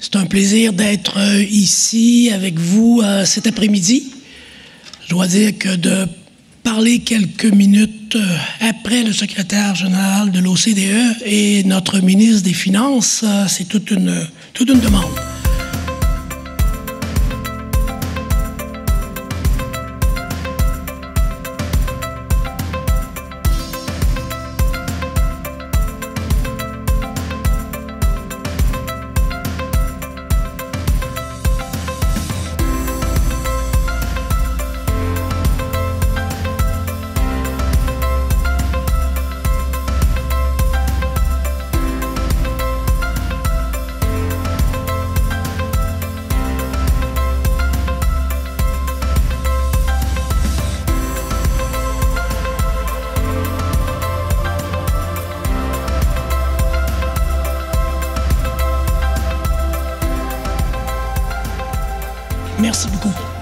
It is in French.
C'est un plaisir d'être euh, ici avec vous euh, cet après-midi. Je dois dire que de parler quelques minutes euh, après le secrétaire général de l'OCDE et notre ministre des Finances, c'est toute une, toute une demande. Merci beaucoup.